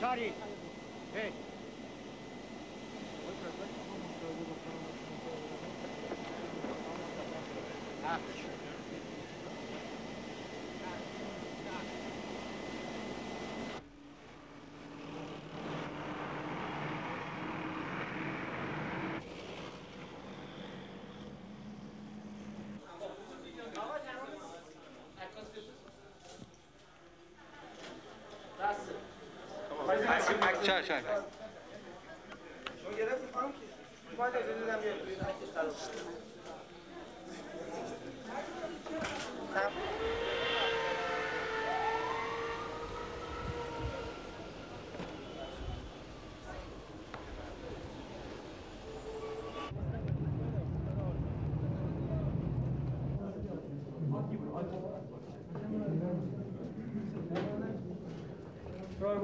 Buhari. Hey. Ah. چای چای شما گرفتی خانم که باید از این دیدم بیاد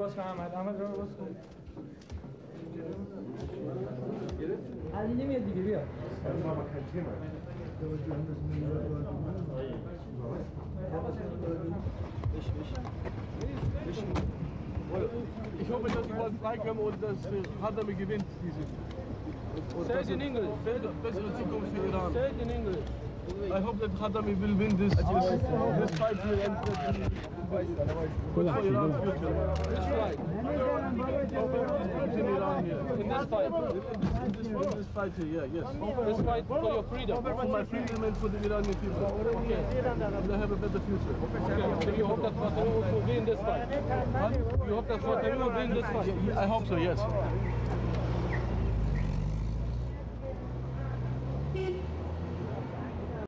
توی عکسش قرار بشه. راه باز کن احمد احمد راه باز کن علی نمیاد دیگه بیا Ich hoffe, dass ich bald freikommen und dass äh, Hadami gewinnt. Diese, und Say dass it in es English. Bessere, bessere Zukunft für Iran. Say it in English I hope that Khatami will win this, this, this fight here and good for Iran's future. Which fight? It's in Iran here. In this fight In this, in this fight here, yeah, yes. This fight for your freedom For my freedom and for the Iranian people. Okay And they have a better future. Okay, so you hope that Fatah will win this fight? You hope that Fatah will win this fight? I hope so, yes.